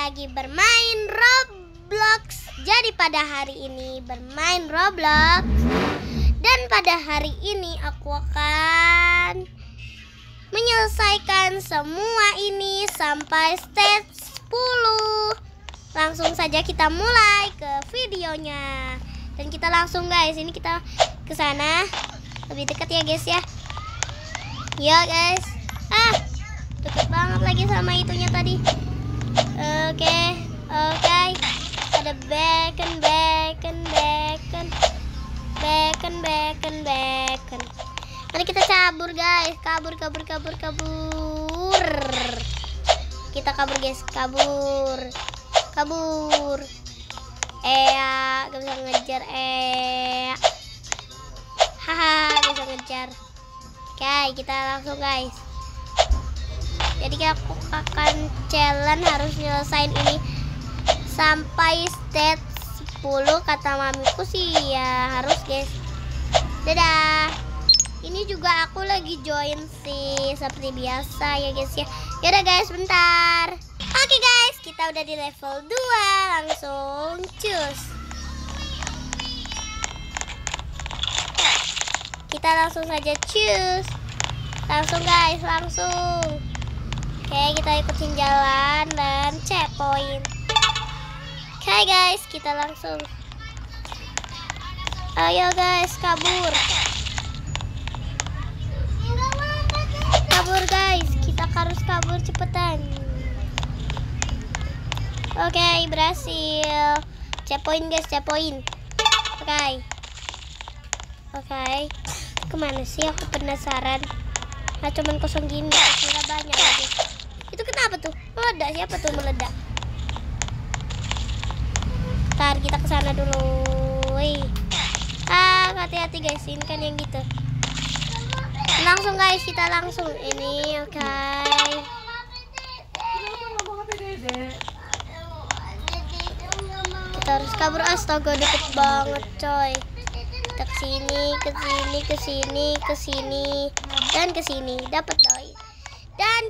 lagi bermain Roblox. Jadi pada hari ini bermain Roblox. Dan pada hari ini aku akan menyelesaikan semua ini sampai stage 10. Langsung saja kita mulai ke videonya. Dan kita langsung guys, ini kita ke sana. Lebih dekat ya guys ya. Ya guys. Ah, dekat banget lagi sama itunya tadi. Oke, oke. Ada bacon, bacon, bacon. Bacon, bacon, bacon. Mari kita cabur guys. Kabur, kabur, kabur, kabur. Kita kabur guys, kabur. Kabur. Eh, gak bisa ngejar. Eh. Haha, gak bisa ngejar. Oke, kita langsung guys. Jadi aku akan challenge harus nyelesain ini sampai stage 10 kata mamiku sih ya harus guys. Dadah. Ini juga aku lagi join sih seperti biasa ya guys ya. Yaudah guys, bentar. Oke guys, kita udah di level 2. Langsung cus. Kita langsung saja cus. Langsung guys, langsung. Oke, kita ikutin jalan dan checkpoint. Oke guys, kita langsung. Ayo guys, kabur. Kabur guys, kita harus kabur cepetan. Oke, berhasil. Checkpoint guys, checkpoint. Oke. Oke. Ke mana sih? Aku penasaran. Nah, cuman kosong gini, kira banyak lagi. Itu kenapa tuh? Meledak siapa tuh meledak? Ntar kita ke sana dulu. Ah, hati-hati guys, ini kan yang gitu. Langsung guys, kita langsung ini, oke. Okay. Kita harus kabur astaga deket banget, coy. Kita ke sini, ke sini, ke sini, ke sini, dan ke sini. Dapat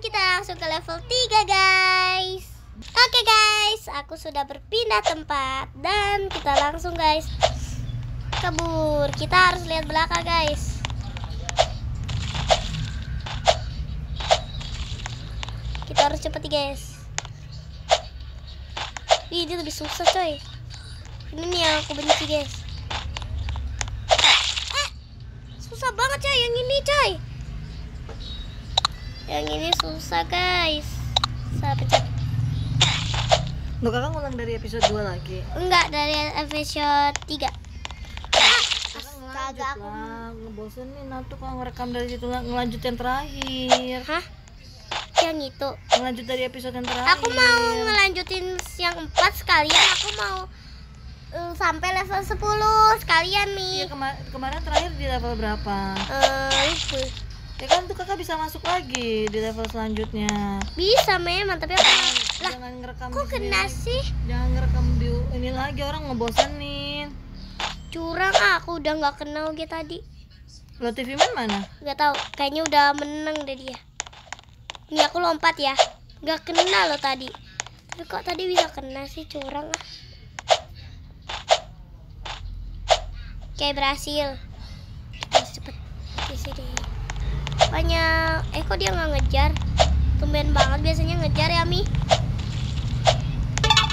kita langsung ke level 3 guys. Oke guys Aku sudah berpindah tempat Dan kita langsung guys Kabur. Kita harus lihat belakang guys. Kita harus cepet guys. Ih, Ini lebih susah coy. Ini nih yang aku benci guys. Eh, Susah banget coy yang ini coy yang ini susah guys. Saya pencet Loh kakak ngulang dari episode 2 lagi. Enggak dari episode 3 Kakak ngelanjut aku. Ngebosenin tuh kalau ngerekam dari situ ng- ngelanjut yang terakhir. Hah? Yang itu? Ngelanjut dari episode yang terakhir. Aku mau ngelanjutin yang 4 sekalian. Aku mau eh, sampai level 10 sekalian nih Iya kema- kemarin terakhir di level berapa? Eh, lupa. Ya kan tuh kakak bisa masuk lagi di level selanjutnya. Bisa memang tapi aku lah Jangan ngerekam kok kena sih? Jangan ngerekam di ini lagi orang ngebosenin. Curang ah, aku udah nggak kenal gitu tadi. Lo TV man mana? nggak tahu kayaknya udah menang deh dia. Ini aku lompat ya. Nggak kena loh tadi. Tapi kok tadi bisa kena sih curang ah. Oke berhasil. Kita cepet. Di sini banyak eh kok dia nggak ngejar? Tumben banget biasanya ngejar ya mi.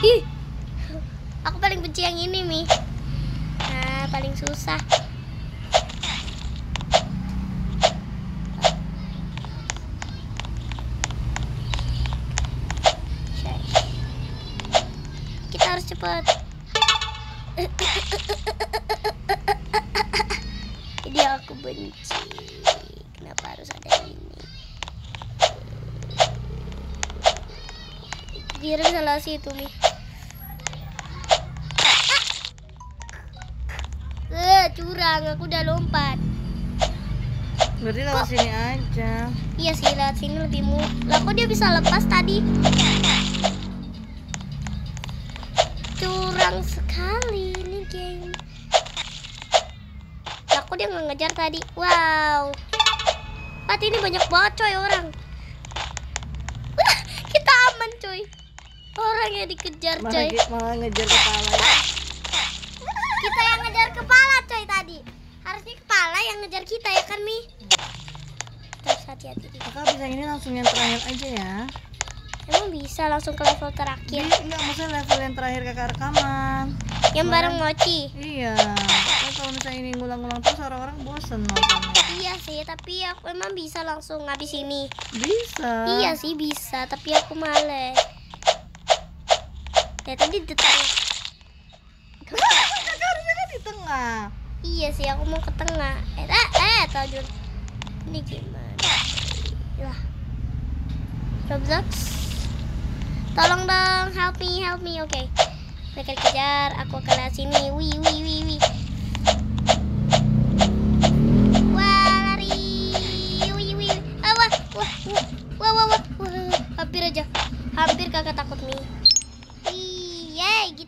Ih, aku paling benci yang ini mi. Nah paling susah. Kita harus cepat. Ini aku benci. Kenapa harus ada ini? Salah situ nih. Eh, curang. Aku udah lompat. Berarti lewat sini aja Iya sih, lewat sini lebih mu. Lah kok dia bisa lepas tadi? Curang sekali ini game. Lah kok dia ngejar tadi? Wow. Pati ini banyak banget coy orang. Wah, kita aman coy. Orang yang dikejar Malah, coy. malah ngejar kepala. Kita yang ngejar kepala coy tadi. Harusnya kepala yang ngejar kita ya kan Mi? Terus hati-hati. Kakak bisa ini langsung yang terakhir aja ya. Emang bisa langsung ke level Jadi terakhir. enggak maksudnya level yang terakhir kakak rekaman. Yang bareng Mochi. Iya. Kan kalau misalnya ini ngulang-ngulang terus orang-orang bosen nontonnya. Iya sih, tapi aku emang bisa langsung habis ini. Bisa. Iya sih bisa, tapi aku males. Ya tadi detak. Kakak harusnya kan di tengah. Iya sih, aku mau ke tengah. Eh, eh, eh Tajun. Ini gimana? Lah. Roblox. Tolong dong, help me, help me. Oke. Mereka kejar, aku akan lewat sini. Wih, wih, wih, wih. Wah, lari. Ah, wah, wah, wah, wah, wah, wah. Hampir aja. Hampir kakak takut nih.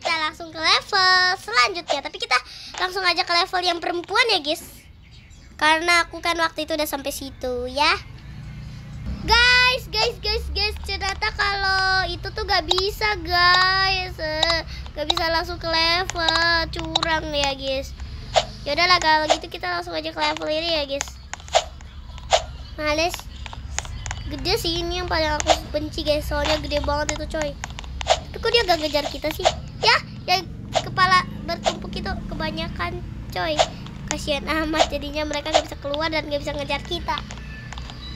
Kita langsung ke level selanjutnya. Tapi kita langsung aja ke level yang perempuan ya, guys. Karena aku kan waktu itu udah sampai situ ya. Guys, guys, guys, guys, ternyata kalau itu tuh gak bisa, guys. Gak bisa langsung ke level, curang ya, guys. Ya udahlah kalau gitu kita langsung aja ke level ini ya, guys. Males. Gede sih ini yang paling aku benci, guys. Soalnya gede banget itu, coy. Tapi kok dia gak ngejar kita sih? Ya, yang kepala bertumpuk itu kebanyakan, coy. Kasihan amat jadinya mereka gak bisa keluar dan gak bisa ngejar kita.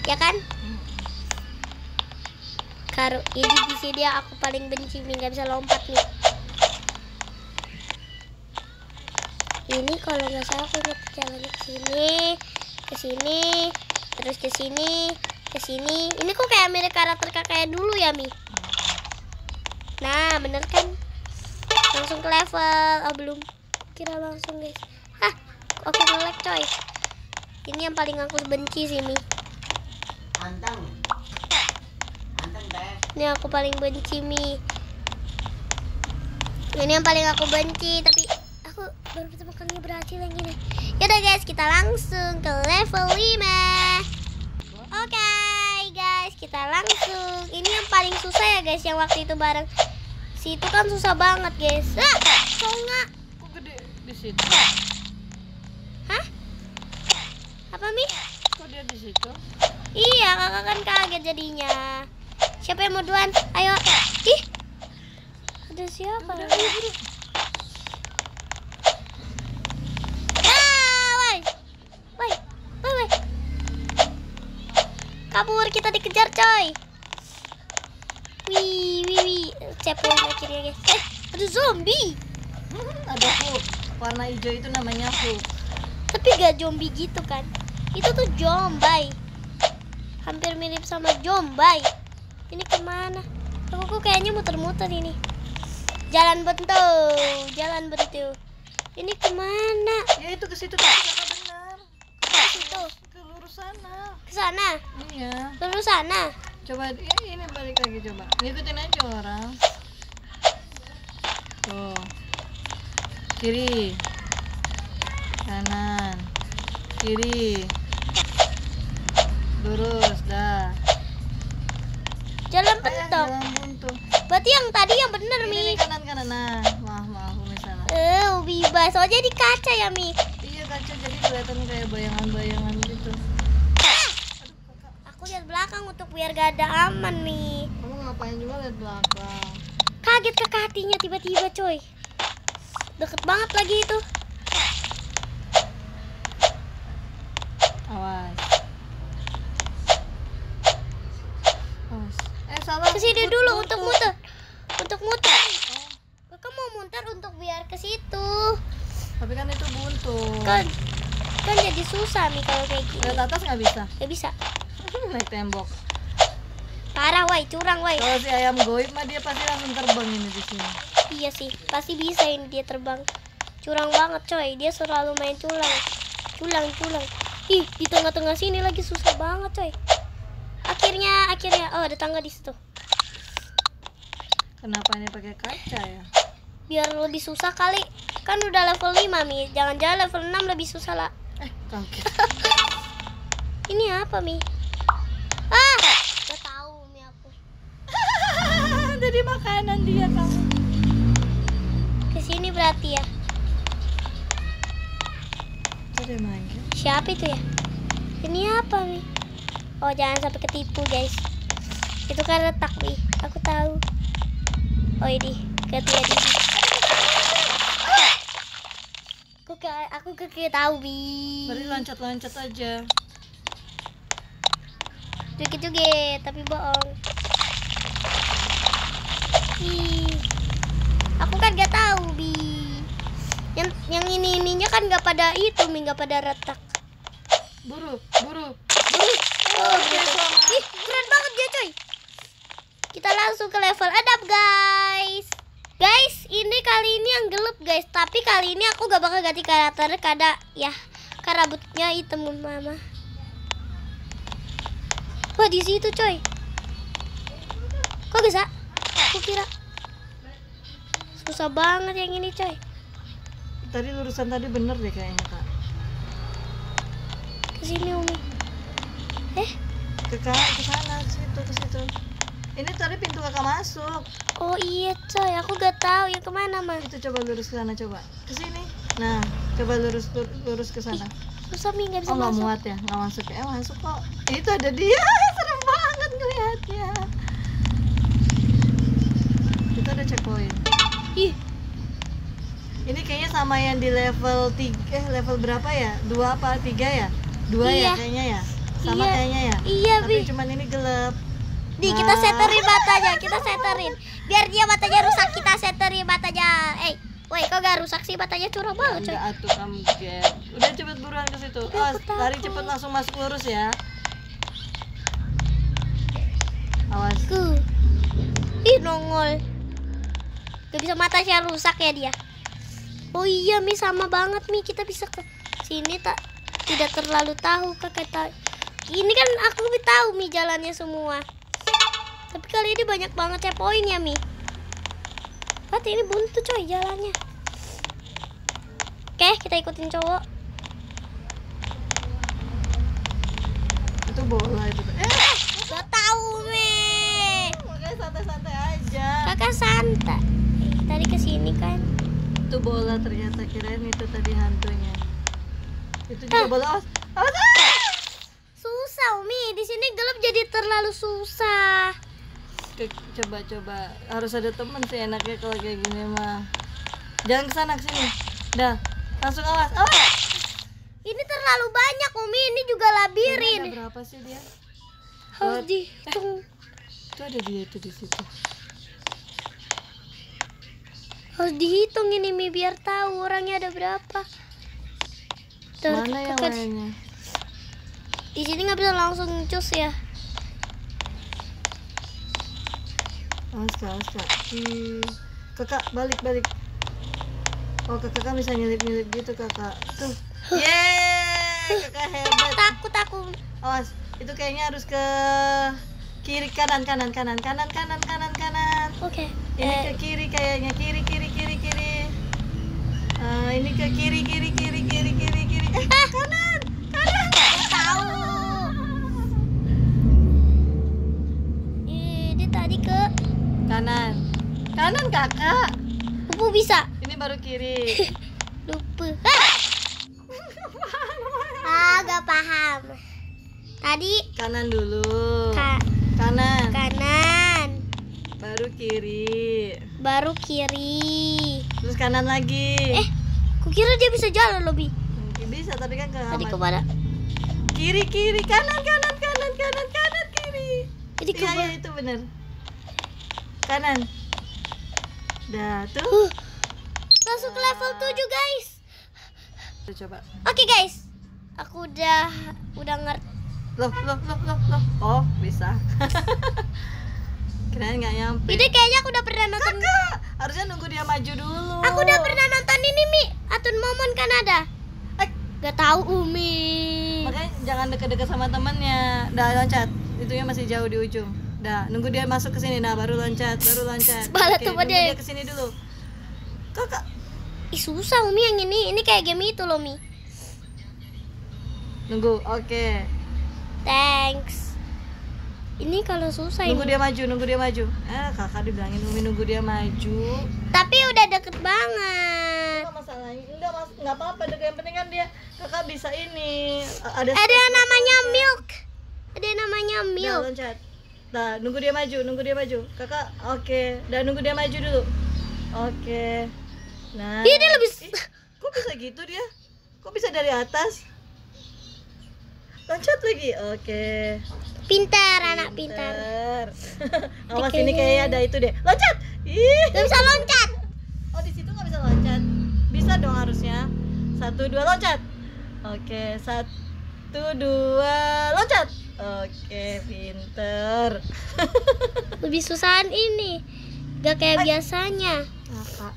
Ya kan? Karo ini di sini dia aku paling benci nih nggak bisa lompat nih. Ini kalau nggak salah aku ingat jalannya ke sini, ke sini, terus ke sini, ke sini. Ini kok kayak mirip karakter kakaknya dulu ya Mi? Nah bener kan? Langsung ke level. Oh belum. Kira langsung guys. Hah? Aku nge-lag coy. Ini yang paling aku benci sih Mi. Ini aku paling benci Mi. Ini yang paling aku benci tapi aku baru pertama kali berhasil yang ini. Yaudah guys, kita langsung ke level 5. Oke guys, kita langsung. Ini yang paling susah ya guys yang waktu itu bareng. Si itu kan susah banget guys. Ah, kok nggak? Kok gede di situ? Hah? Apa Mi? Kok dia di situ? Iya, kakak kan kaget jadinya. Siapa yang mau duluan? Ayo. Ih. Ada siapa? Ah, woi. Woi. Woi, woi. Kabur kita dikejar, coy. Wih, Cepet akhirnya, guys. Eh, ada zombie. Hmm, ada hook. Warna hijau itu namanya hook. Tapi gak zombie gitu kan. Itu tuh zombie. Hampir mirip sama zombie. Ini ke mana? Aku kok kayaknya muter-muter ini. Jalan bentu, jalan bentu. Ini ke mana? Ya itu ke situ kakak benar. Ke situ, Ke lurus sana. ke sana, Iya. lurus sana. Coba ya, ini balik lagi coba. Ngikutin aja orang. Tuh. Kiri. Kanan. Kiri. Lurus dah. Jalan Ayah, bentuk. buntu. Berarti yang tadi yang bener Ini mi. nih kanan kanan nah. Maaf maaf Umi salah. Eh, bebas. Soalnya di kaca ya mi. Iya kaca jadi kelihatan kayak bayangan-bayangan gitu. Aku lihat belakang untuk biar gak ada aman mi. Kamu ngapain juga lihat belakang? Kaget ke hatinya tiba-tiba coy. Deket banget lagi itu. Awas. Awas. Eh salah. Ke sini dulu untuk muter. Untuk muter. Kakak mau muter untuk biar ke situ. tapi kan itu buntu. Kan kan jadi susah nih kalau kayak gini. Lihat atas nggak bisa. Gak bisa. Naik tembok. Parah woi, curang woi. Kalau si ayam goib mah dia pasti langsung terbang ini di sini. Iya sih, pasti bisa ini dia terbang. Curang banget coy, dia selalu main culang. Culang, culang. Ih, di tengah-tengah sini lagi susah banget coy. Akhirnya, akhirnya, oh ada tangga di situ. Kenapa ini pakai kaca ya? Biar lebih susah kali. Kan udah level 5 Mi. Jangan-jangan level 6 lebih susah lah. Eh, kaget. Ini apa Mi? Tadi makanan dia kamu. Ke sini berarti ya. Siapa itu ya? Ini apa Mi? Oh jangan sampai ketipu guys. Itu kan retak Mi. Aku tahu. Oh ini ganti aja. Mi. Aku ke aku ke tahu Mi. Berarti loncat-loncat aja. Joget-joget tapi bohong. Ih. Aku kan gak tahu Bi. Yang yang ini ininya kan gak pada itu Mi gak pada retak. Buru, buru. Oh, gitu. Ih, keren banget dia, coy. Kita langsung ke level adab, guys. Guys, ini kali ini yang gelap, guys. Tapi kali ini aku gak bakal ganti karakter kada ya. Karena rambutnya hitam, mama. Wah, di situ, coy. Kok bisa? Aku kira susah banget yang ini, coy. Tadi lurusan tadi bener deh kayaknya kak. Ke sini, Umi. Eh, Ke kak, ke sana, ke situ, ke situ. Ini tadi pintu kakak masuk. oh iya, coy. Aku gak tahu yang ke mana, mah. Itu coba lurus ke sana coba. Ke sini. Nah, coba lurus lur- lurus ke sana. Susah, Mi. Gak bisa Oh nggak masuk. muat ya, nggak masuk ya? Eh masuk kok. Itu ada dia, serem banget ngeliatnya. Itu ada checkpoint. Ih, Ini kayaknya sama yang di level 3, eh level berapa ya? Dua apa tiga ya? Dua Iya. ya kayaknya ya? Sama Iya. kayaknya ya? Iya, Tapi Bi. cuman ini gelap. Di kita Nah. seterin matanya, kita seterin. Biar dia matanya rusak, kita seterin matanya. Eh, woi, kok gak rusak sih matanya curang banget, coy. Enggak atuh kamu get. Udah cepet buruan ke situ. Oh, lari cepet langsung masuk lurus ya. Awas. Ku. Ih, nongol. Gak bisa matanya rusak ya dia. Oh iya, Mi sama banget, Mi. Kita bisa ke sini tak tidak terlalu tahu kakak tahu. Ini kan aku lebih tahu Mi jalannya semua. Tapi kali ini banyak banget checkpoint ya, Mi. Lihat ini buntu coy jalannya. Oke, kita ikutin cowok. Itu bola itu. Eh, Gak tahu, Mi. makanya santai-santai aja. Kakak santai. Eh, tadi ke sini kan. Itu bola ternyata kirain itu tadi hantunya. Itu juga bola. Awas. Awas. ah! Susah, Umi. Di sini gelap jadi terlalu susah. Ke- Coba coba harus ada temen sih enaknya kalau kayak gini mah. Jangan ke sana ke sini. Dah, langsung awas. Awas. Ini terlalu banyak, Umi. Ini juga labirin. ada berapa sih dia? Harus dihitung. Itu ada dia tuh di situ. Harus dihitung ini, Mi, biar tahu orangnya ada berapa. Tuh, Mana kakak- lainnya? Di sini nggak bisa langsung cus ya. Awas kak. Hmm. Kakak balik balik. Oh kakak kan bisa nyelip nyelip gitu kakak. Tuh. Yeay, kakak hebat. Takut aku. Awas, itu kayaknya harus ke kiri kanan kanan kanan kanan kanan kanan kanan. Oke. Ini Eh, ke kiri kayaknya kiri kiri. Eh, ini ke kiri kiri kiri kiri kiri kiri. Eh, kanan kanan. tahu. Ini tadi ke Kanan kanan kakak. Pupu bisa. Ini baru kiri. Lupa. Ah! Ah, gak paham. Tadi Kanan dulu. ka Kanan. kanan, Baru kiri. baru kiri. Terus kanan lagi. Eh, kukira dia bisa jalan lebih. Mungkin bisa tapi kan ke Tadi ke mana? kiri kiri kanan kanan kanan kanan kanan kiri. Jadi ke Iya iya itu benar. Kanan. Dah tuh. Huh. Langsung ke level 7 guys. Tuh, coba. Oke guys, aku udah udah ngerti. Loh loh loh loh loh. Oh bisa. Kirain nggak nyampe. Ini kayaknya aku udah pernah nonton. Kakak, harusnya nunggu dia maju dulu. Aku udah pernah nonton ini Mi, Atun Momon Kanada. Eh, Gak tahu Umi. makanya jangan deket-deket sama temennya. Dah loncat. Itunya masih jauh di ujung. Dah, nunggu dia masuk ke sini. Nah, baru loncat, baru loncat. Sebalah Oke, nunggu dia ke sini dulu. Kakak, Ih susah Umi yang ini. Ini kayak game itu loh Mi. nunggu. Oke. Thanks. Ini kalau susah nunggu ini. dia maju nunggu dia maju. Eh kakak dibilangin Umi nunggu dia maju. Tapi udah deket banget. Enggak masalahnya enggak mas nggak apa-apa deh yang penting kan dia kakak bisa ini ada Ada yang namanya milk. Ada yang namanya milk. loncat. Nah nunggu dia maju nunggu dia maju. Kakak oke. Dan nunggu dia maju dulu. Oke. Nah. Ih, dia lebih Ih, kok bisa gitu dia? Kok bisa dari atas? Loncat lagi oke pintar, anak pintar. pintar awas ini kayak ada itu deh loncat ih Gak bisa loncat. Oh di situ nggak bisa loncat? Bisa dong harusnya. Satu dua loncat. Oke satu dua loncat. Oke pinter. Lebih susahan ini. Gak kayak biasanya. Kakak.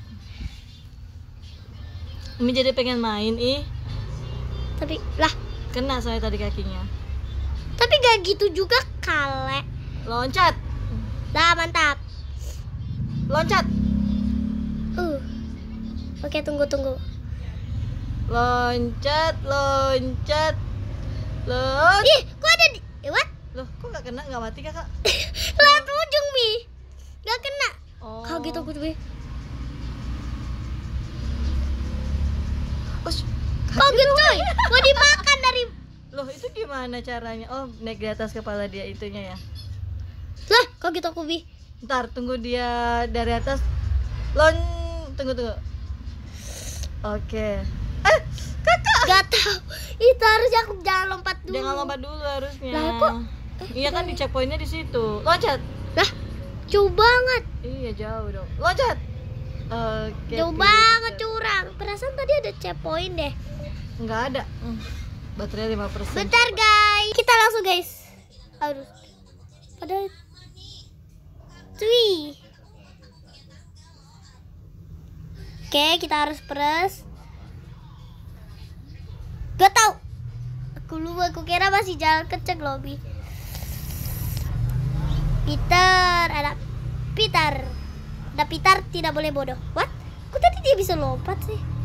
Umi jadi pengen main ih. Tapi lah, Kena soalnya tadi kakinya. Tapi gak gitu juga kale. Loncat. Dah mantap. Loncat. Uh. Oke, tunggu tunggu. Loncat. Loncat. Loncat. Ih, kok ada di eh, what? Loh kok nggak kena nggak mati kakak? Lewat ujung, Mi. Gak kena. Oh. Kaget aku tuh. Oh, Kaget coy. Mau dimakan dari Loh itu gimana caranya? Oh naik di atas kepala dia itunya ya Lah, kaget aku, Mi. Ntar tunggu dia dari atas Lon Tunggu tunggu Oke Eh kakak Gak tahu. Itu harusnya aku jangan lompat dulu. Jangan lompat dulu harusnya Lah, kok? Iya kan di checkpointnya di situ Loncat Lah, jauh banget. Iya jauh dong Loncat Oke jauh pinter. banget curang. Perasaan tadi ada checkpoint deh. Nggak ada Hmm, Baterai 5% Bentar guys, kita langsung guys. Harus. Padahal. Tui. Oke, kita harus peres. Gak tau. Aku lupa, aku kira masih jalan kecek lobby. Peter, ada Peter. Ada Peter tidak boleh bodoh. What? Kok tadi dia bisa lompat sih?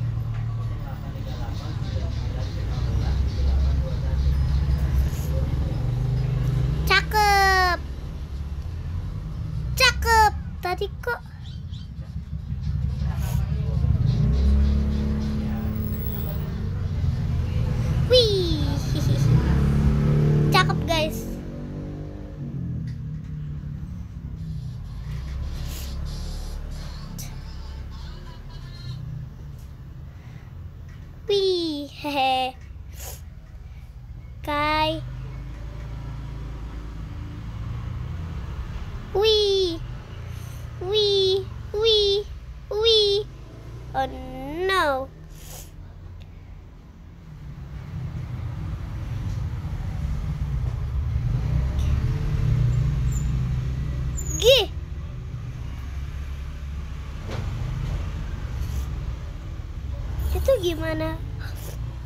Gimana?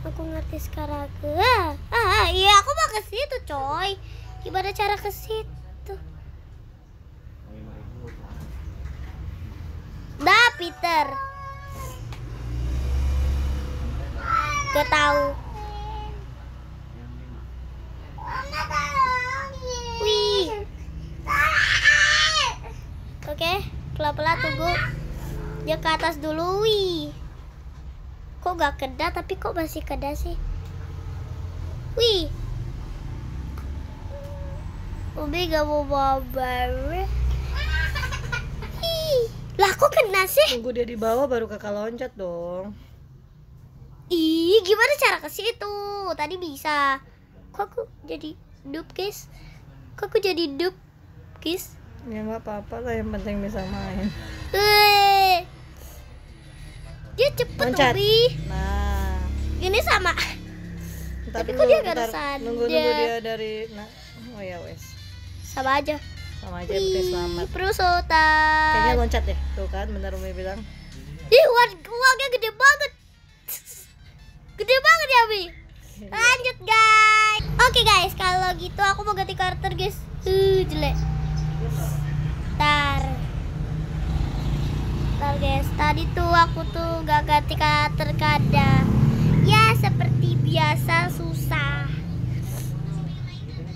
Aku ngerti sekarang. Ah, ah, iya aku mau ke situ, coy. Gimana cara ke situ? Dah, Peter. Gak tahu. Oke, pelan-pelan tunggu. Dia ke atas dulu, wih. Kok gak kena, tapi kok masih kena sih? Wih. Umi gak mau bawa Ih, Lah kok kena sih? Tunggu dia di bawah baru kakak loncat dong Ih, gimana cara ke situ? Tadi bisa. Kok aku jadi dup, guys? Kok aku jadi dup, guys? Ya nggak apa-apa lah yang penting bisa main Eh. Dia cepet, Loncat. Ubi. Nah Ini sama. ntar Tapi dulu, kok dia nggak sadar? Nunggu nunggu dia dari nah, Oh ya wes Sama aja. Sama aja Wih, selamat perusahaan. Kayaknya loncat deh Tuh kan bener Umi bilang Ih, uang, uangnya gede banget. Gede banget ya, Bi. Lanjut, guys. Oke, guys. Kalau gitu aku mau ganti karakter, guys. Uh, jelek. Tar. Tar, guys. Tadi tuh aku tuh gak ganti karakter kada. Ya, seperti biasa susah.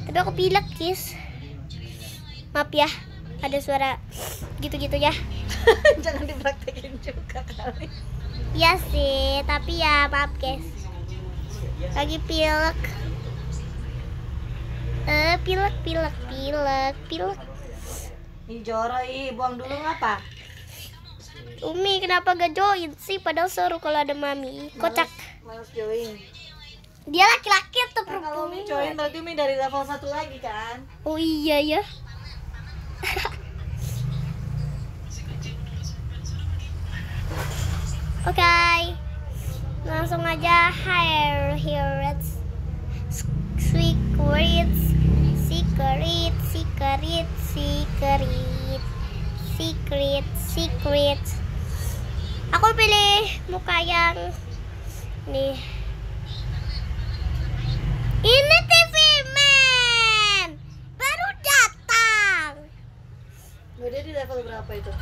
Tapi aku pilek, guys. Maaf ya, ada suara gitu-gitu ya. Jangan dipraktekin juga kali. Iya sih, tapi ya maaf guys. Lagi pilek. Eh, pilek, pilek, pilek, pilek. Ih, Joro, ih, buang dulu ngapa? Umi kenapa gak join sih? Padahal seru kalau ada mami. Kocak. Males join. Dia laki-laki atau Kan kalau Umi perempuan? join berarti Umi dari level 1 lagi kan? Oh iya ya. Oke. Langsung aja hire here it's secret secret secret secret secret secret Aku pilih muka yang nih. Ini TV Man baru datang. Beda di level berapa itu?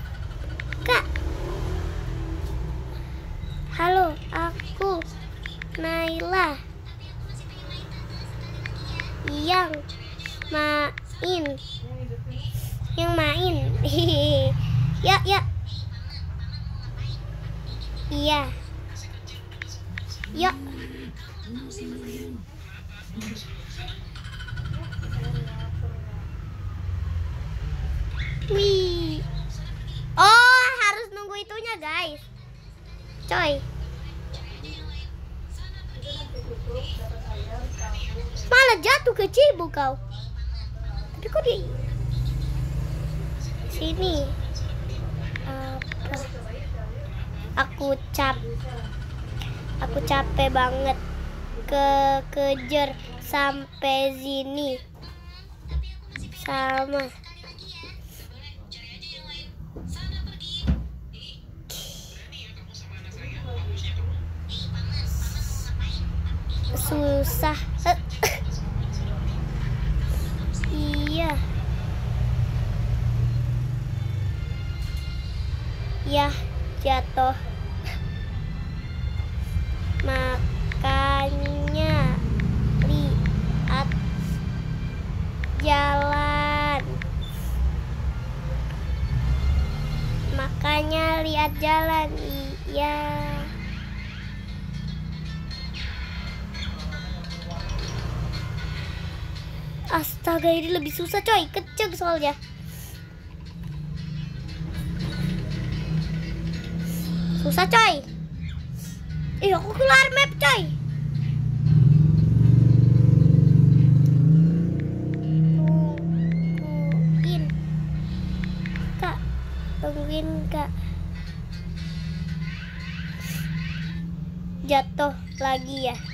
Kau. Tapi kok dia sini? Apa? Aku cap. Aku capek banget ke kejar sampai sini. Sama. susah ya jatuh. Makanya lihat jalan. Makanya lihat jalan. Iya. Astaga ini lebih susah coy. Kecil soalnya Susah coy. Ih aku keluar map coy. Tungguin. Kak Tungguin kak. Jatuh lagi ya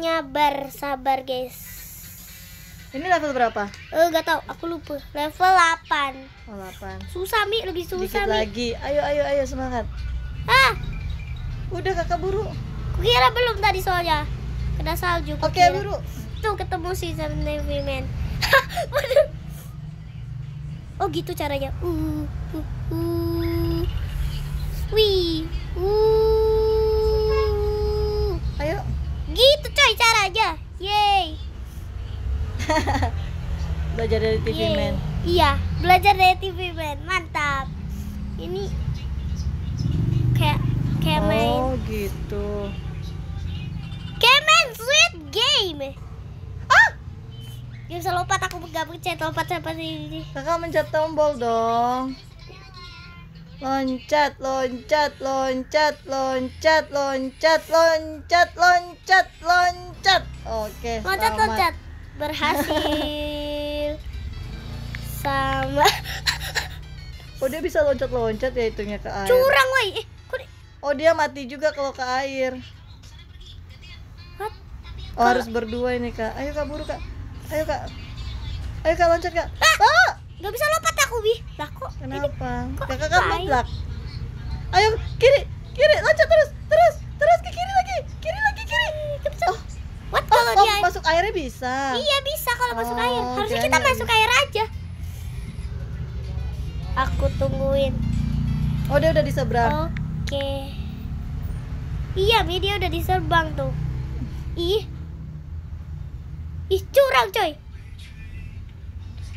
sudah nyabar, sabar guys. Ini level berapa? Eh gak tau, aku lupa. Level 8. Oh, 8. Susah Mi, lebih Dikit susah Mi. lagi. Ayo ayo ayo semangat. Ah, Udah kakak buru. kukira belum tadi soalnya. Kena salju. Oke kukira. buru. Tuh ketemu si Navy Man. Oh gitu caranya. Uh, uh, uh. Wih. Uh. Ayo. Gitu caranya. Yeay. Belajar dari TV Yeay. Man. Iya, belajar dari TV Man. Mantap. Ini kayak kayak main Oh gitu. kayak main Sweet Game. Ah! Gak bisa lompat aku gak pencet lompat seperti ini. Kakak mencet tombol dong. Loncat, loncat, loncat, loncat, loncat, loncat, loncat, loncat. Oke, Loncat selamat. loncat berhasil. Sama Oh dia bisa loncat-loncat ya itunya ke air. curang woi. Eh, Oh dia mati juga kalau ke air. Oh harus berdua ini kak. Ayo kak buru kak. Ayo kak. Ayo kak loncat kak. Ah! Gak bisa lompat aku bi. Lah kok ini Kenapa? kok Kakak kan mutlak. Ayo kiri, kiri, loncat terus, terus, terus ke kiri lagi, kiri lagi kiri. Gak bisa. Oh, What oh, kalau oh, dia masuk airnya bisa. Iya bisa kalau masuk Oh, air. Harusnya kita masuk air aja. Aku tungguin. Oh dia udah di seberang. Oke. Iya, Mi, dia udah diserbang tuh. Ih. Ih, curang, coy.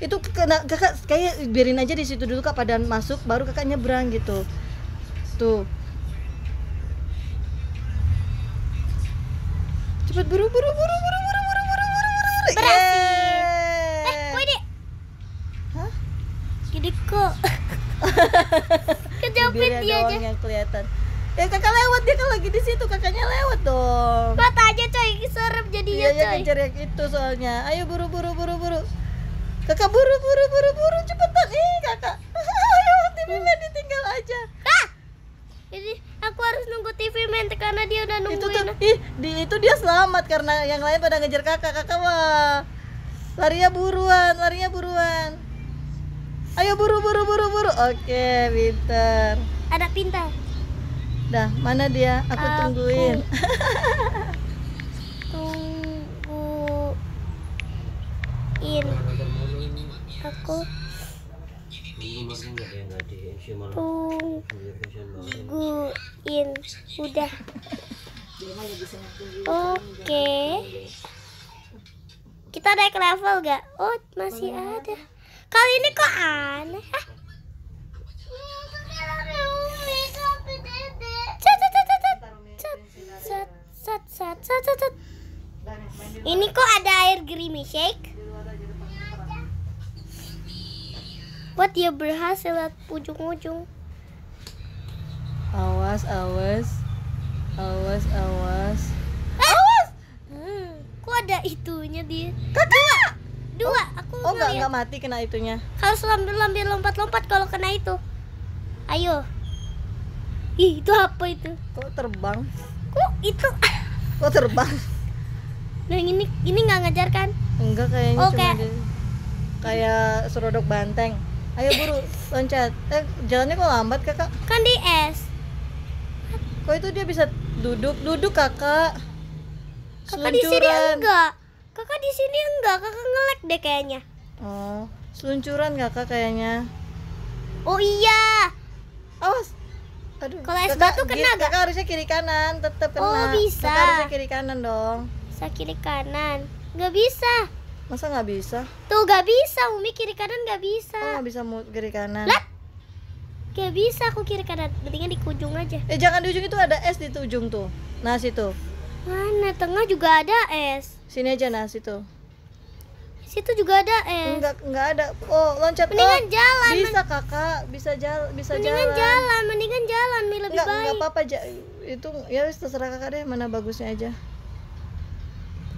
Itu kena kakak kayak biarin aja di situ dulu kak padahal masuk baru kakak nyebrang gitu. Tuh. Cepet buru buru buru buru buru buru buru buru buru. Berhasil. Yeay. Eh, kok ini? Hah? Gini kok. Kejepit dia aja. yang kelihatan. Ya kakak lewat dia kan lagi di situ kakaknya lewat dong. Mata aja, coy. Serem jadinya, Iya ya coy. kejar yang itu soalnya. Ayo buru buru buru buru. Kakak buru buru buru buru cepetan. Ih kakak. Ayo TV Man ditinggal aja. Ah! Jadi aku harus nunggu TV man karena dia udah Itu nungguin. tuh ih di itu dia selamat karena yang lain pada ngejar kakak. Kakak wah. Larinya buruan, larinya buruan. Ayo buru buru buru buru. Oke, pinter. Ada pintar. Dah, mana dia? Aku, Aku. tungguin. Tungguin aku tungguin. Udah. Oke. Okay. kita naik level gak? oh masih ada. Kali ini kok aneh? Ini kok ada air gerimis shake? Buat dia berhasil lihat ujung-ujung. Awas, awas. Awas, awas. Awas! Hmm, kok ada itunya dia? Dua, dua. Aku Oh, enggak ngeliat. enggak mati kena itunya. harus lambil-lambil lompat-lompat kalau kena itu. Ayo. Ih, itu apa itu? Kok terbang? Kok itu? Kok terbang? Nah, ini ini nggak ngajar kan? Enggak kayaknya Oh, cuma kayak- di- kayak serodok banteng. Ayo buru loncat. Eh jalannya kok lambat kakak? Kan di es. Kok itu dia bisa duduk duduk kakak? Kakak di sini Seluncuran. enggak. Kakak di sini enggak. Kakak ngelek deh kayaknya. Oh, seluncuran kakak kayaknya. Oh iya. Awas. Aduh. Kalau es kakak- batu kena gi- nggak? Kakak harusnya kiri kanan, tetap kena. Oh, bisa. Kakak harusnya kiri kanan dong. Bisa kiri kanan. Nggak bisa. Masa nggak bisa? Tuh nggak bisa. Umi kiri kanan nggak bisa. Oh, nggak bisa mu- kiri kanan. Lah? Nggak bisa aku kiri kanan. Mendingan di ujung aja. Eh jangan di ujung itu ada es di tuh ujung tuh. Nah situ. Mana tengah juga ada es. Sini aja nah situ. Situ juga ada es. Enggak enggak ada. Oh, loncat. Mendingan oh, jalan. Bisa Kakak, bisa jalan, bisa Mendingan jalan. jalan. Mendingan jalan. Mi lebih Enggak baik. enggak apa-apa ja- itu ya terserah Kakak deh mana bagusnya aja.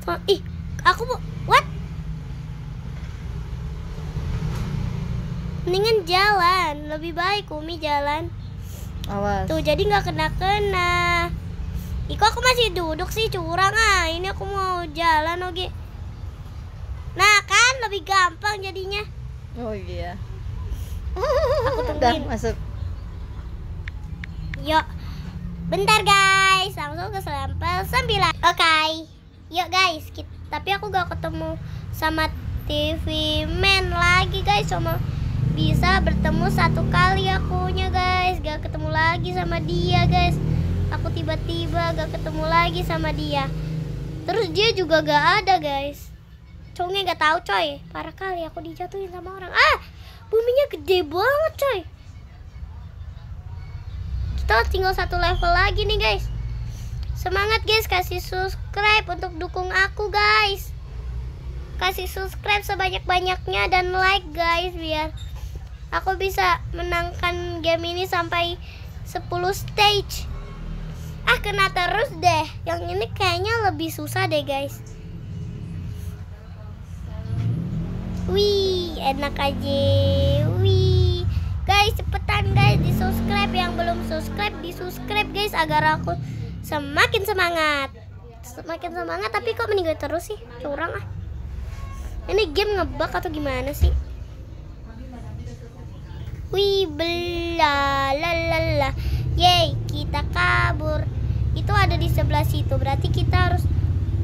Oh, ih, aku mau what? Mendingan jalan, lebih baik Umi jalan. Awas. Tuh, jadi nggak kena-kena. Ih, kok aku masih duduk sih curang ah. Ini aku mau jalan oke. Nah, kan lebih gampang jadinya. Oh iya. Aku Udah tungguin. masuk. Yuk. Bentar guys, langsung ke sampel 9. Oke. Yuk guys, kita, tapi aku gak ketemu sama TV Man lagi guys, cuma bisa bertemu satu kali akunya guys, gak ketemu lagi sama dia guys. Aku tiba-tiba gak ketemu lagi sama dia. Terus dia juga gak ada guys. Congnya gak tahu coy. Parah kali aku dijatuhin sama orang. Ah, buminya gede banget coy. Kita tinggal satu level lagi nih guys. Semangat guys, kasih subscribe untuk dukung aku guys. Kasih subscribe sebanyak-banyaknya dan like guys biar aku bisa menangkan game ini sampai 10 stage. Ah kena terus deh. Yang ini kayaknya lebih susah deh guys. Wih, enak aja. Wih. Guys, cepetan guys di subscribe yang belum subscribe di subscribe guys agar aku semakin semangat. Semakin semangat tapi kok meninggal terus sih? Curang ah. Ini game ngebug atau gimana sih? Wih, bela la la. Yeay, kita kabur. Itu ada di sebelah situ. Berarti kita harus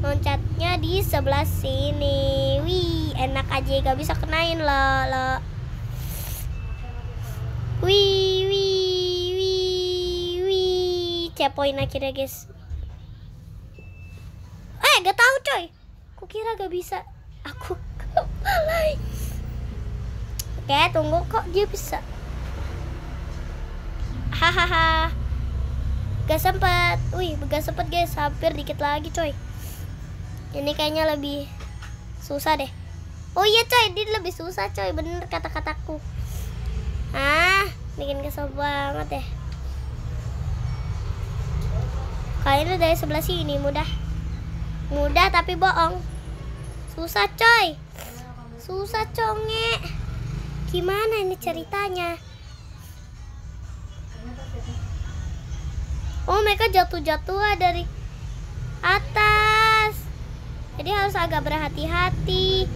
loncatnya di sebelah sini. Wih, enak aja gak bisa kenain loh, loh. Wih, wih, wih, wih. Cepoin akhirnya, guys. Eh, gak tahu coy. Kukira gak bisa. Aku. Oke, tunggu kok dia bisa. Hahaha. Gak sempet. Wih, gak sempet guys. Hampir dikit lagi coy. Ini kayaknya lebih susah deh. Oh iya coy, ini lebih susah coy. Bener kata-kataku. Ah, bikin kesel banget deh. Kayaknya dari sebelah sini mudah. Mudah tapi bohong. Susah coy. Susah conge. Gimana ini ceritanya? Oh mereka jatuh-jatuh dari atas. Jadi harus agak berhati-hati.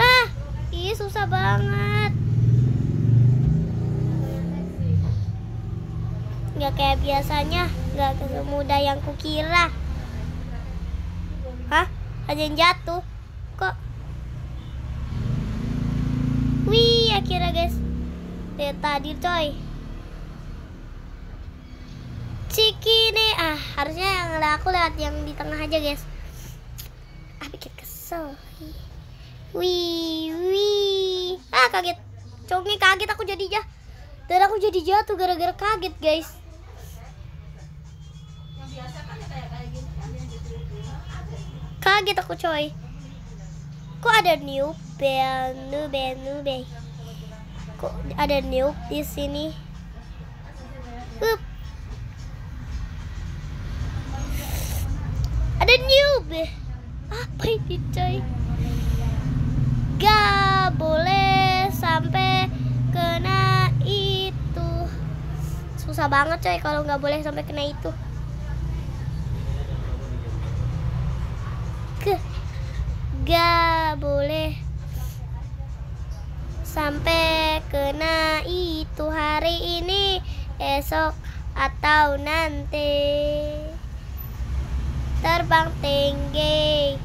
Ah, ih susah banget. Nggak kayak biasanya, nggak semudah yang kukira. Hah? Ada yang jatuh? Kok? Wih, akhirnya guys. Lihat tadi coy. Cikini ah harusnya yang aku lihat yang di tengah aja guys. Ah bikin kesel. Wih, wih. Ah kaget. Congi kaget aku jadinya. Dan aku jadi jatuh gara-gara kaget guys. Kaget aku coy. Kok ada new bell, new bell, new bell. Kok ada new di sini? Hup. Ada noob. Apa ini coy? Gak boleh sampai kena itu. Susah banget coy kalau nggak boleh sampai kena itu. Gak boleh sampai kena itu hari ini esok atau nanti terbang tinggi.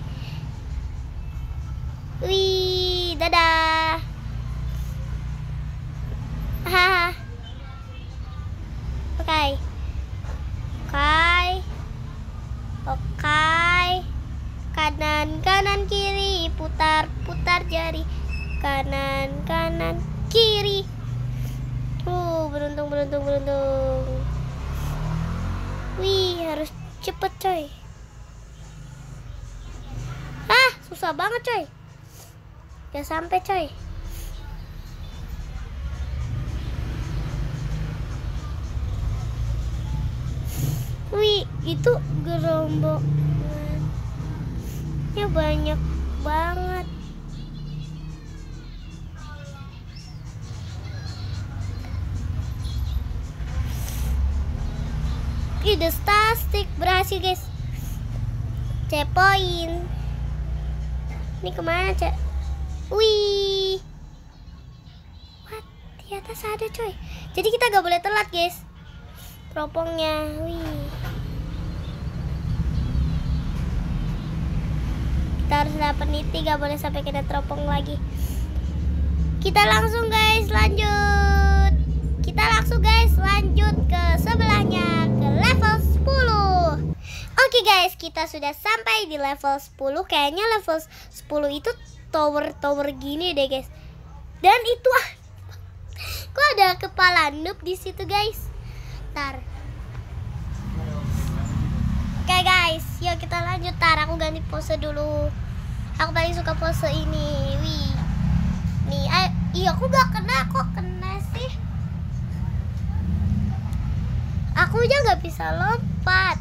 Wih, dadah. Haha. Oke. Oke. Oke. Kanan kanan kiri putar putar jari. Kanan kanan kiri. Uh, beruntung beruntung beruntung. Wih, harus cepet coy. Ah, susah banget coy. Sampai coy. Wih, itu gerombol. Ya banyak banget. Ide stastik berhasil guys. C poin. Ini ke mana cek? Wih. What? Di atas ada coy. Jadi kita gak boleh telat guys. Teropongnya. Wih. Kita harus dapat niti gak boleh sampai kena teropong lagi. Kita langsung guys lanjut. Kita langsung guys lanjut ke sebelahnya ke level 10. Oke guys, kita sudah sampai di level 10. Kayaknya level 10 itu tower-tower gini deh guys. Dan itu ah, kok ada kepala noob di situ guys. Ntar. Oke guys, yuk kita lanjut tar. Aku ganti pose dulu. Aku paling suka pose ini. Wih. Nih, eh, iya aku gak kena kok kena sih. Aku aja gak bisa lompat.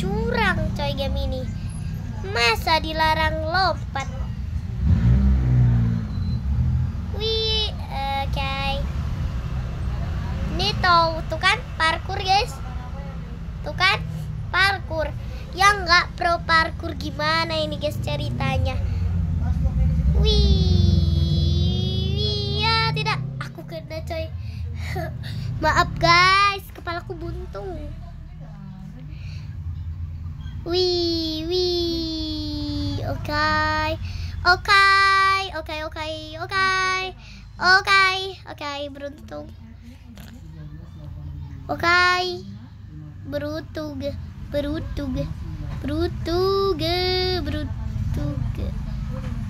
Curang coy game ini. Masa dilarang lompat? Wih, oke. Ini tuh, tuh kan parkur guys. Tuh kan parkur. Yang nggak pro parkur gimana ini guys ceritanya? Wih, wih, ya tidak. Aku kena coy. Maaf guys, kepalaku buntung. Wih, wih. Oke. Oke, oke, oke, oke. Oke, oke, beruntung. Oke. Berutug, berutug, berutug, berutug.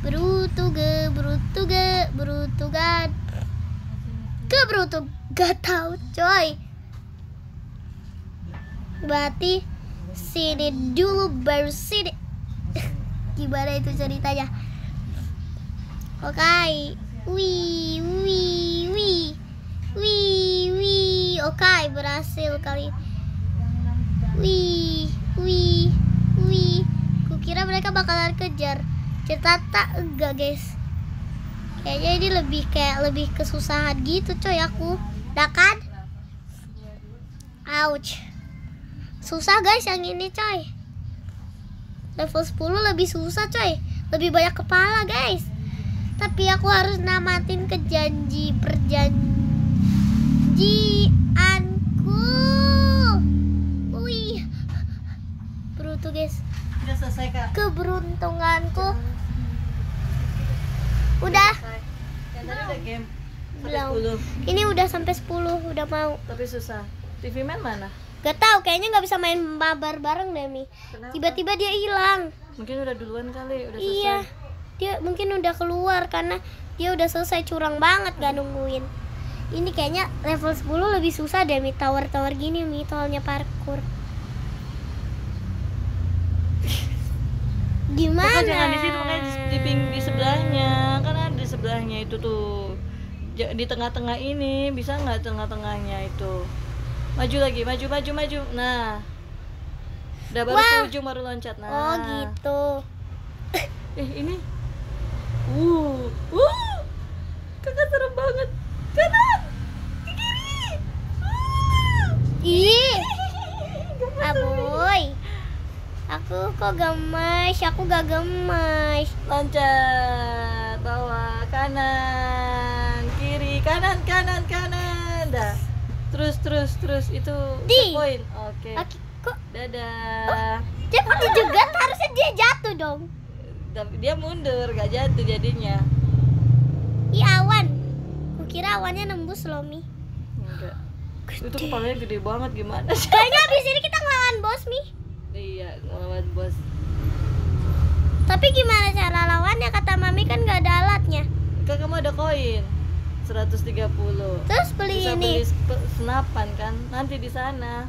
Berutug, berutug, berutugan. Ke berutug. Gak tahu, coy. Berarti sini dulu baru sini gimana itu ceritanya? Oke wih wih wih. Wih wih. Oke berhasil kali. Wih wih wih. Kukira mereka bakalan kejar. Ternyata enggak guys. Kayaknya ini lebih kayak lebih kesusahan gitu coy aku. Dah kan? Ouch. Susah guys yang ini coy level 10 lebih susah coy lebih banyak kepala guys tapi aku harus namatin ke janji perjanjianku wih berutu guys Udah selesai kak. keberuntunganku udah Selesai. Yang tadi udah game. Sampai belum 10. ini udah sampai 10 udah mau Tapi susah. TV man mana? Gak tahu kayaknya nggak bisa main mabar bareng deh mi tiba-tiba dia hilang Mungkin udah duluan kali, udah selesai. Iya, dia mungkin udah keluar karena dia udah selesai curang banget gak nungguin. Ini kayaknya level 10 lebih susah deh mi tower-tower gini mi tolnya parkur. Gimana? Makanya jangan di situ, makanya di, di, ping- di sebelahnya. Kan ada di sebelahnya itu tuh. Di tengah-tengah ini bisa nggak tengah-tengahnya itu? Maju lagi, maju, maju, maju. Nah, udah baru Wah. ke ujung baru loncat. Nah, Oh gitu. Eh ini, uh, uh, kakak serem banget. Kanan, ke kiri. Uh. Ih, aboy. Aku kok gemes, aku gak gemes. loncat bawah kanan kiri kanan kanan kanan dah terus terus terus itu Di. poin oke Oke, kok dadah dia pasti juga harusnya dia jatuh dong. tapi dia mundur gak jatuh jadinya Ih awan. Kukira awannya nembus loh mi. enggak itu kepalanya gede banget gimana sih Kayaknya abis ini kita ngelawan bos mi. iya ngelawan bos Tapi gimana cara lawannya kata mami kan gak ada alatnya. kan kamu ada koin 130 Terus beli bisa ini. beli senapan kan nanti di sana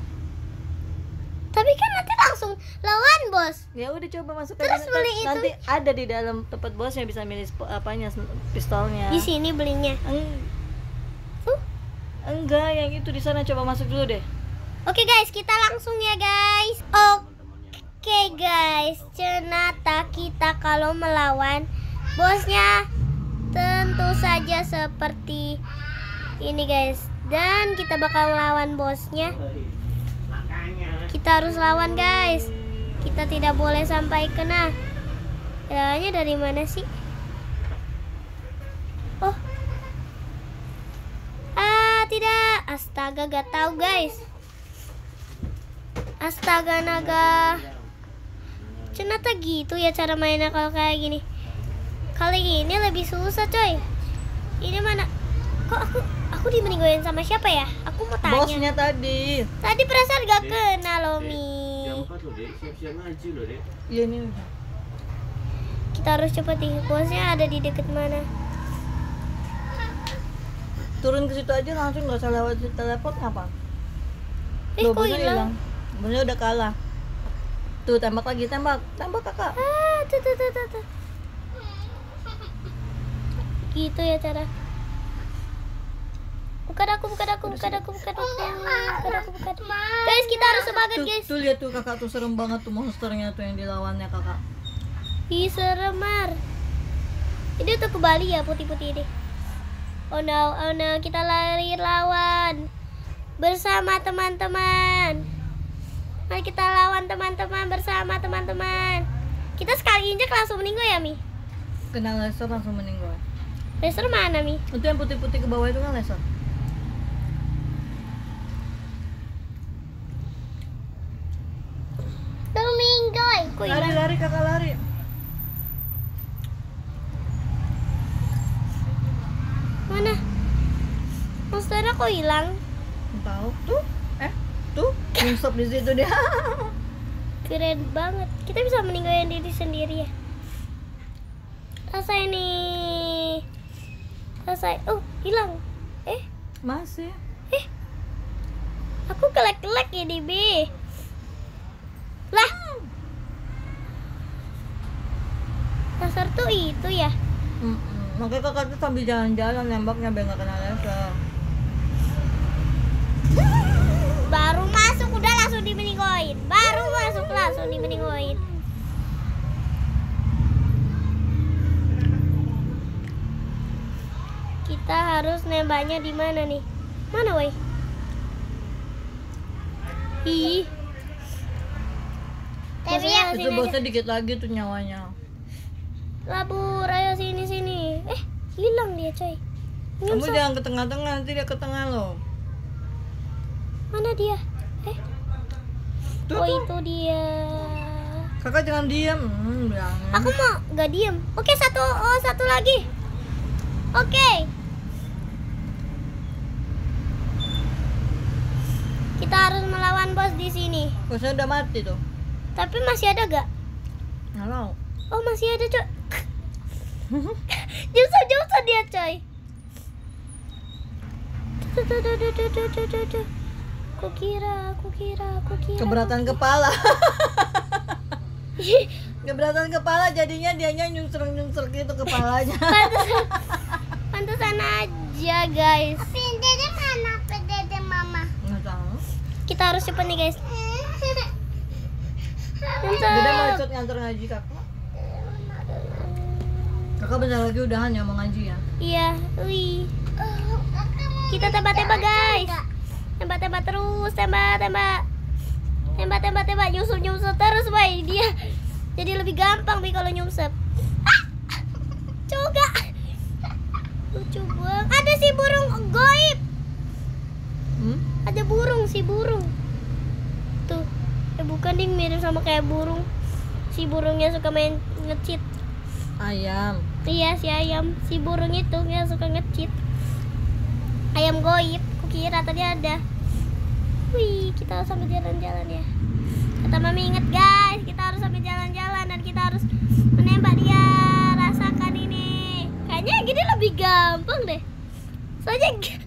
Tapi kan nanti langsung lawan bos. ya udah coba masuk Terus aja, beli itu. nanti ada di dalam tempat bosnya bisa milih apanya pistolnya Di sini belinya. Eng- Tuh. enggak yang itu di sana coba masuk dulu deh Oke guys, kita langsung ya guys. Oke guys, ternyata kita kalau melawan bosnya tentu saja seperti ini guys. Dan kita bakal lawan bosnya. Kita harus lawan guys. Kita tidak boleh sampai kena. Jalannya dari mana sih? Oh. Ah, tidak. Astaga, gak tahu guys. Astaga naga. Ternyata gitu ya cara mainnya kalau kayak gini. Kali ini lebih susah coy. Ini mana? Kok aku aku dimeninggoin sama siapa ya? Aku mau tanya. Bosnya tadi. Tadi perasaan gak kena loh Mi. Jam 4 loh dek, siap-siap ngaji loh dek. Iya nih. udah. Kita harus cepet nih. Bosnya ada di deket mana? Turun ke situ aja langsung nggak usah lewat teleport ngapa? Eh Loh, kok bosnya hilang? Bosnya udah kalah. Tuh tembak lagi, tembak, tembak kakak. Ah, tuh tuh tuh tuh. tuh. Gitu ya cara. Bukan aku, bukan aku, bukan aku, bukan aku, bukan aku, bukan. Guys, kita harus semangat Tuh, guys. tuh lihat tuh kakak tuh serem banget tuh monsternya tuh yang dilawannya kakak. Ih, serem Mar. Ini tuh ke Bali ya putih-putih ini. Oh no, oh no, kita lari lawan bersama teman-teman. Mari kita lawan teman-teman bersama teman-teman. Kita sekali injek langsung meninggal ya Mi. Kena laser langsung meninggal. Laser mana Mi? Itu yang putih-putih ke bawah itu kan laser. Dominggoy. Kok Lari lari kakak lari. Mana? Monsternya kok hilang? Tahu tuh. Eh, tuh nyungsep di situ dia. Keren banget. Kita bisa meninggalkan diri sendiri ya. Selesai nih. Selesai. Oh, hilang. Eh, Masih. eh. Aku kelek-kelek ya, DB. Lah. Dasar tuh itu ya. Makanya kakak tuh sambil jalan-jalan nembaknya biar nggak kena laser. Baru masuk udah langsung dimeninggoin. Baru masuk langsung dimeninggoin. Kita harus nembaknya di mana nih? Mana woi? Ih. Tapi ya Itu bosnya dikit lagi tuh nyawanya. Labur, ayo sini sini. Eh, hilang dia coy. Kamu Nyungsep. jangan ke tengah-tengah, nanti dia ke tengah loh. Mana dia? Eh, Tuh, oh tuh. itu dia. Kakak jangan diam. Hmm. Aku mau nggak diem. Oke satu, oh satu lagi. Oke. kita harus melawan bos di sini. Bosnya udah mati tuh. Tapi masih ada gak? Halo. Oh masih ada cok. Jusa jusa dia coy. Aku kira, aku kira, aku kira. Keberatan aku kepala. Keberatan kepala jadinya dianya nyungsur-nyungsur gitu kepalanya. Pantesan, pantesan aja guys. Pintunya mana? Kita harus cepet nih guys. Beda mau ikut ngantar ngaji kakak. Kakak bentar lagi udahan ya mau ngaji ya. Iya, wih. Kita tembak-tembak guys. Tembak-tembak terus, tembak-tembak. Tembak-tembak-tembak, nyusup-nyusup terus, boy. Dia jadi lebih gampang nih kalau nyusup. Ah! Coba. Lucu banget. Ada si burung goib. Hmm? Ada burung si burung. Tuh. Eh bukan ding mirip sama kayak burung. Si burungnya suka main ngecit. Ayam. Iya si ayam, si burung itu yang suka ngecit. Ayam goib, kukira tadi ada. Wih, kita harus sampai jalan-jalan ya. Kata mami inget guys, kita harus sampai jalan-jalan dan kita harus menembak dia. Rasakan ini. Kayaknya gini lebih gampang deh. Soalnya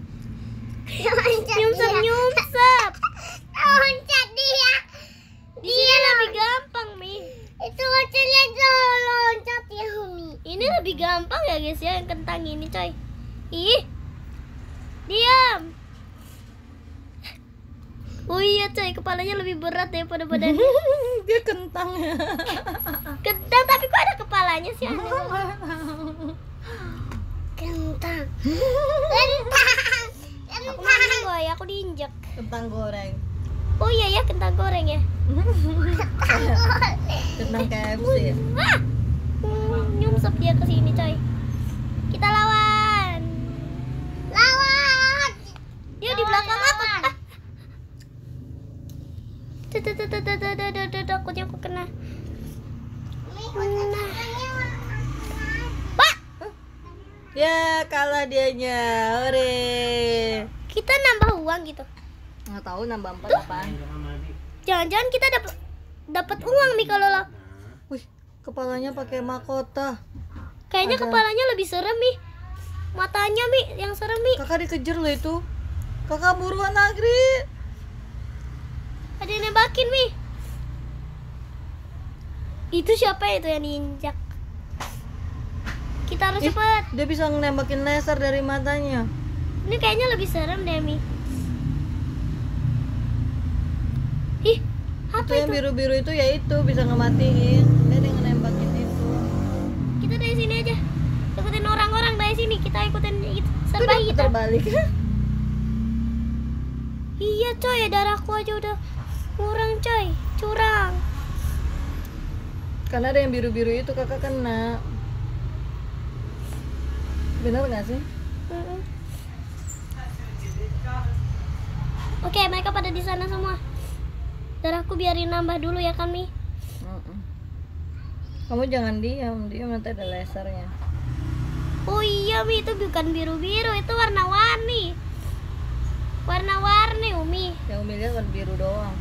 nyumsep nyumsep. Loncat dia. Di sini lebih gampang mi. Itu loncatnya loncat ya Umi. Ini lebih gampang ya guys ya yang kentang ini coy. Ih. Diam. Oh iya coy kepalanya lebih berat daripada badannya dia kentang ya kentang tapi kok ada kepalanya sih kentang kentang goreng oh iya ya kentang goreng ya kentang KFC ah, Nyum sop dia ke sini coy kita lawan lawan dia di belakang lawan. aku aku aku kena nah. Pak. Ya kalah dianya. Hore. Kita nambah uang gitu nggak tahu nambah empat apaan Jangan-jangan kita dapat dapat uang nih kalau lah. wih kepalanya pakai mahkota Kayaknya Ada. kepalanya lebih serem nih. Matanya mi yang serem mi. kakak dikejar loh itu kakak buruan agri Ada yang nembakin mi. Itu siapa itu yang diinjak? Kita harus Ih, cepat. dia bisa nembakin laser dari matanya Ini kayaknya lebih serem deh mi. Ih, apa itu yang itu? biru-biru itu ya itu bisa ngematiin dia yang nembakin itu Kita dari sini aja. Ikutin orang-orang dari sini. Kita ikutin Serba dia hitam. terbalik Iya coy, darahku aja udah kurang coy. Curang. karena ada yang biru-biru itu kakak kena bener nggak sih Mm-mm. Oke, mereka pada di sana semua. Darahku biarin nambah dulu ya Mi? Mm-mm. kamu jangan diam diam nanti ada lasernya Oh iya, Mi, itu bukan biru-biru, itu warna-warni. Warna-warni, Umi. yang umi lihat kan biru doang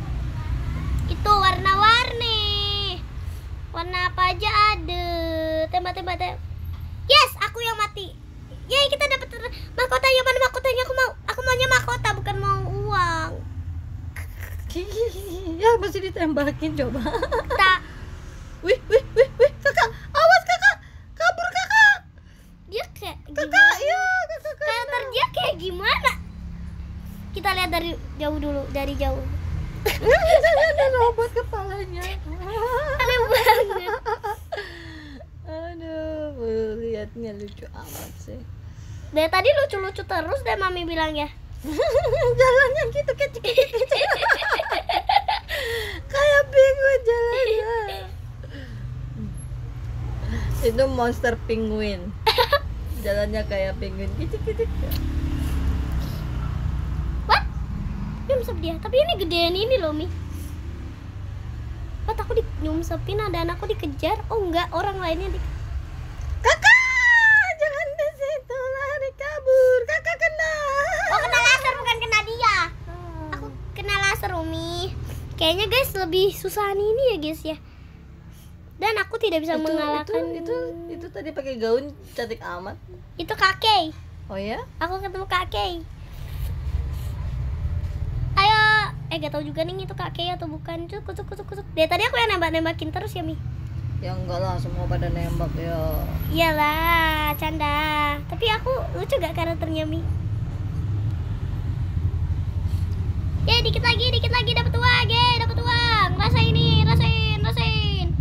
Itu warna-warni. Warna apa aja ada. Tembak-tembak tembak. Yes, aku yang mati. Yeay, kita dapat mahkota. Yang mana mahkotanya? Aku mau aku maunya mahkota, bukan mau uang. Ya masih ditembakin coba Tak. wih wih wih wih kakak awas kakak kabur kakak Dia kayak kakak gimana? ya kakak Karakter dia kayak gimana? Kita lihat dari jauh dulu, dari jauh. ada robot kepalanya Aneh banget. aduh lihatnya lucu amat sih Dari tadi lucu-lucu terus deh mami bilang ya. jalannya gitu kecil kecil kayak penguin jalannya itu monster penguin jalannya kayak penguin gitu gitu What? Nyumsep dia. Tapi ini gedean ini loh, Mi. What aku di nyumsepin ada anakku dikejar? Oh enggak, orang lainnya di kakak jangan di situ lari kabur kakak kena Oh, kena laser bukan kena dia. Aku kena laser, Umi. Kayaknya guys lebih susah ini ya, guys ya. Dan aku tidak bisa itu, mengalahkan itu itu itu tadi pakai gaun cantik amat itu kakek. oh ya Aku ketemu kakek. Ayo, eh gak tau juga nih itu kakek atau bukan. Cuk, cuk, cuk, cuk. Dari tadi aku yang nembak-nembakin terus ya, Mi. ya enggak lah semua pada nembak ya Iyalah, canda. Tapi aku lucu gak karakternya Mi? Ya, dikit lagi, dikit lagi dapat uang, ya, dapat uang. Rasa ini, rasain, rasain.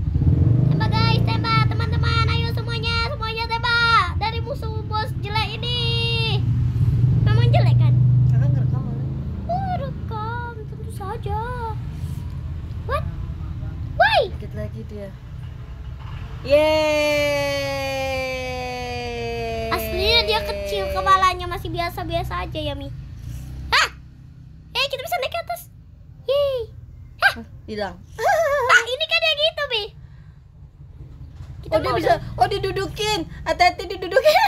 Tembak guys, tembak teman-teman. Ayo semuanya, semuanya tembak dari musuh bos jelek ini. Memang jelek kan? kakak ngerekam mana Oh, rekam, tentu saja. What? Why? dikit lagi dia Yeay Aslinya dia kecil, kepalanya masih biasa-biasa aja ya, Mi. Hah? Eh, kita bisa naik ke atas. Yeay. Ah, ini kan yang gitu, Mi. Kita oh dia bisa oh didudukin hati-hati didudukin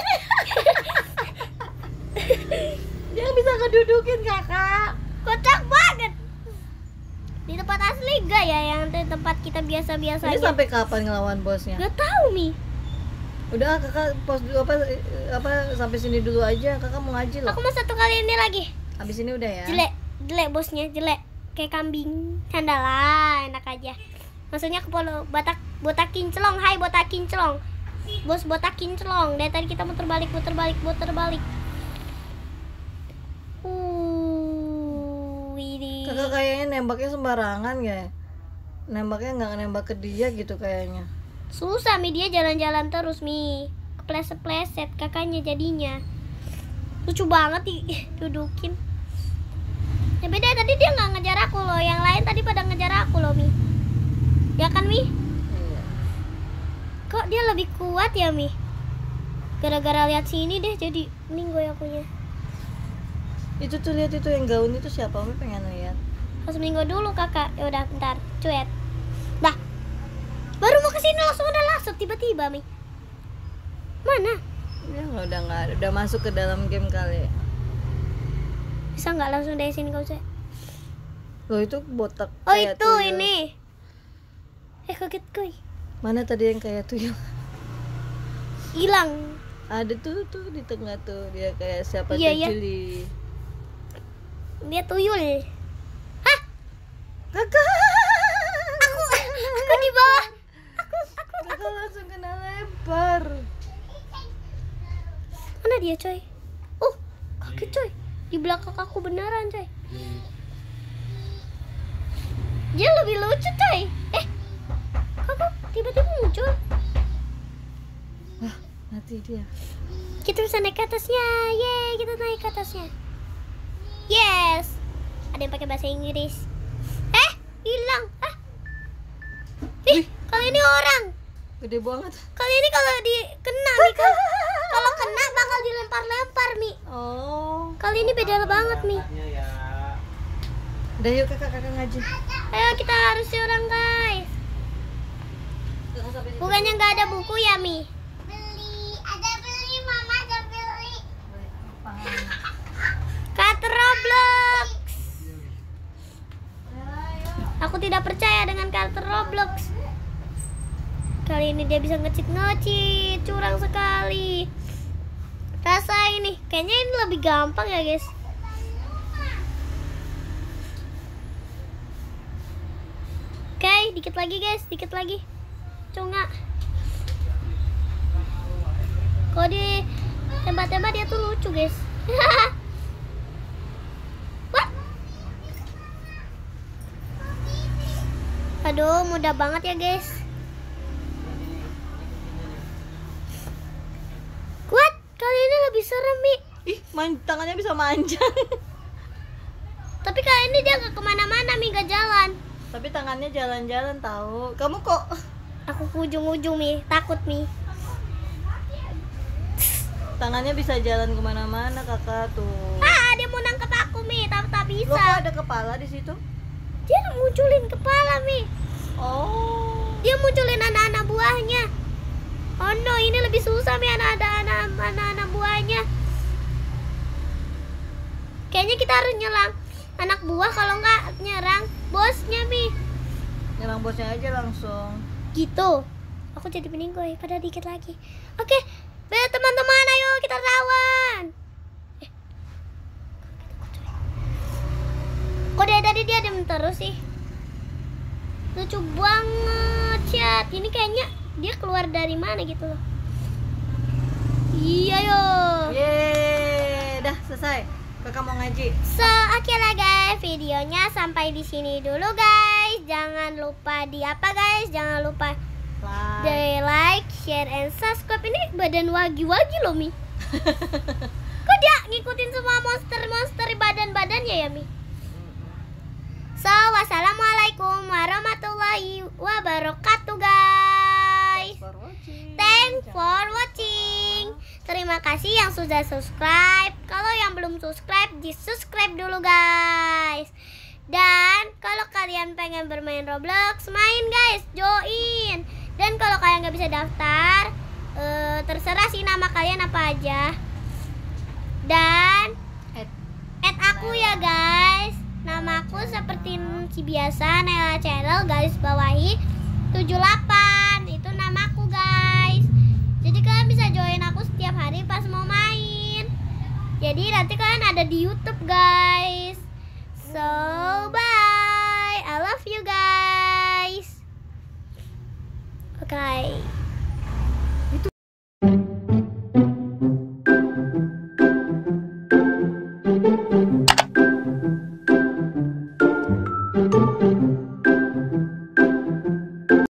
dia bisa kedudukin kakak kocak banget. Di tempat asli gak ya yang di tempat kita biasa-biasa ini sampai kapan ngelawan bosnya Gak tahu, Mi. udah kakak pos dulu apa apa sampai sini dulu aja kakak mau ngaji loh Aku mau satu kali ini lagi. habis ini udah ya Jelek, jelek bosnya, jelek. Kayak kambing. Canda lah, enak aja. Maksudnya ke polo batak botak kinclong. Hai botak kinclong. Bos botak kinclong. Dari tadi kita muter balik, muter balik, muter balik. Uh, ini. kakak Kakak kayaknya nembaknya sembarangan ya. Nembaknya nggak nembak ke dia gitu kayaknya. Susah Mi dia jalan-jalan terus Mi. Kepleset-pleset kakaknya jadinya. Lucu banget di dudukin. Ya beda tadi dia nggak ngejar aku loh. Yang lain tadi pada ngejar aku loh Mi. Ya kan Mi? Iya. Kok dia lebih kuat ya Mi? Gara-gara lihat sini deh jadi meninggoy akunya. Itu tuh lihat itu yang gaun itu siapa? Umi pengen lihat. Harus meninggoy dulu kakak. Ya udah bentar. Cuet. Dah. Baru mau ke sini langsung udah lasut tiba-tiba Mi. Mana? Nggak udah nggak udah masuk ke dalam game kali. Bisa nggak langsung dari sini kau cuet? Loh itu botak. Oh kayak itu tuyul. ini. Eh kaget kuy. Mana tadi yang kayak tuyul? Hilang. Ada tuh tuh di tengah tuh dia kayak siapa Iya, tuh iya. Juli. Dia tuyul. Hah? Kakak. Aku aku di bawah. Kakak langsung kena lempar. Mana dia coy? Oh, kaget coy. Di belakang aku beneran coy. Dia lebih lucu coy. Eh, kakak tiba-tiba muncul. Wah, mati dia. Kita bisa naik ke atasnya. Yeay, kita naik ke atasnya. Yes. Ada yang pakai bahasa Inggris. Eh, hilang. Ah. Ih, kalau ini orang. Gede banget. Kali ini kalau dikena Kali ini beda banget Mi. Udah yuk kakak kakak ngaji. Ayo kita harus curang guys. Bukannya nggak ada buku ya Mi? Beli, ada beli mama ada beli. Kartu Roblox. Aku tidak percaya dengan kartu Roblox. Kali ini dia bisa ngecit-ngecit, curang sekali. Rasa ini, kayaknya ini lebih gampang ya guys. Oke, dikit lagi guys, dikit lagi. Cunga. Kalau di tembak-tembak dia tuh lucu guys. Aduh, mudah banget ya guys. Man tangannya bisa manjang. Tapi kali ini dia gak ke mana-mana Mi, gak jalan. Tapi tangannya jalan-jalan tahu. Kamu kok Aku ke ujung-ujung Mi, takut Mi. tangannya bisa jalan ke mana-mana kakak tuh. Ah, dia mau nangkep aku Mi, tapi tak bisa. kok ada kepala di situ? Dia munculin kepala Mi. Oh. Dia munculin anak-anak buahnya. Oh no, ini lebih susah Mi anak-anak anak-anak buahnya. Kayaknya kita harus nyerang anak buah kalau nggak nyerang bosnya Mi. Nyerang bosnya aja langsung. Gitu. Aku jadi peninggoy pada dikit lagi. Oke, teman-teman, ayo kita lawan. Eh. Kok dari tadi dia diem terus sih? Lucu banget, chat. Ini kayaknya dia keluar dari mana gitu loh. Iya yo. Yeay, dah selesai. Kakak mau ngaji. So, oke lah guys, videonya sampai di sini dulu guys. Jangan lupa di apa guys? Jangan lupa Like. di like, share, and subscribe. Ini badan wagi-wagi loh Mi. Kok dia ngikutin semua monster-monster badan-badannya ya Mi? So, wassalamualaikum warahmatullahi wabarakatuh guys. For watching. Thanks for watching. Terima kasih yang sudah subscribe. Kalau yang belum subscribe, di subscribe dulu guys. Dan kalau kalian pengen bermain Roblox, main guys, join. Dan kalau kalian nggak bisa daftar, eh, terserah sih nama kalian apa aja. Dan Add. add aku ya guys. Namaku seperti si biasa, Nela Channel garis bawahi 78. Jadi kalian bisa join aku setiap hari pas mau main. Jadi nanti kalian ada di YouTube guys. So bye. I love you guys. Oke.